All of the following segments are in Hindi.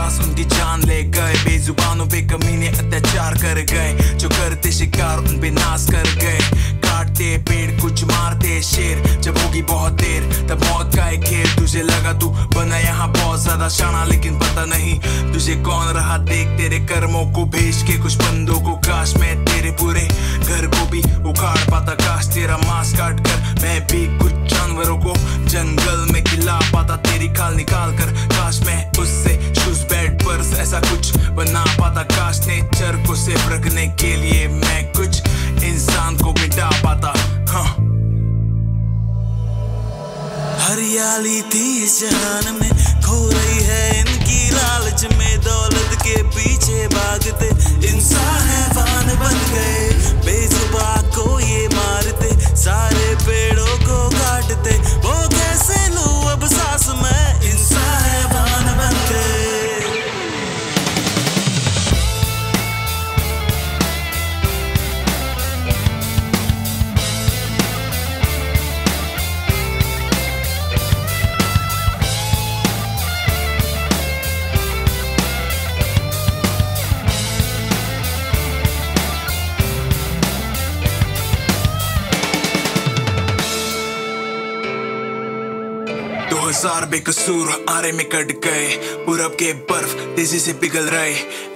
सांस उनकी जान ले गए। बेजुबानों पे कमीने अत्याचार कर गए। जो करते शिकार, उन पे नाश कर गए। काटते, पेड़ कुछ मारते, शेर जब होगी बहुत देर। तब मौत का एक खेल तुझे लगा, तू बना यहाँ बहुत ज़्यादा शाना, लेकिन पता नहीं तुझे कौन रहा। देख तेरे कर्मों को भेज के, कुछ बंदों को काश मैं तेरे पूरे घर को भी उखाड़ पाता। काश तेरा मांस काट कर मैं भी कुछ जानवरों को जंगल में खिला पाता। तेरी खाल निकाल कर बना पाता काश नेचर को सेफ़ रखने के लिए मैं कुछ इंसान को मिटा पाता हाँ। हरियाली थी इस जहान में हज़ार बेकसूर आरे में कट गए। पूरब के बर्फ़ तेज़ी से पिघल रहे।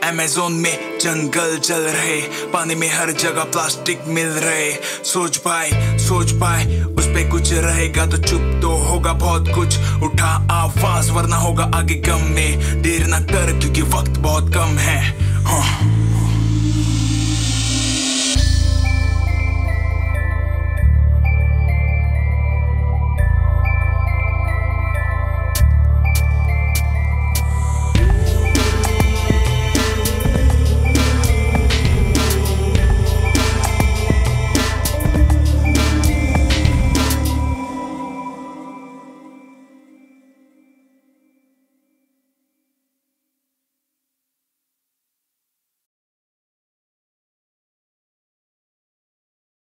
अमेजोन में जंगल जल रहे। पानी में हर जगह प्लास्टिक मिल रहे। सोच पाए सोच पाए, उस पे कुछ रहेगा तो चुप तो होगा बहुत कुछ। उठा आवाज़, वरना होगा आगे गम में। देर ना कर, क्योंकि वक्त बहुत कम हाँ।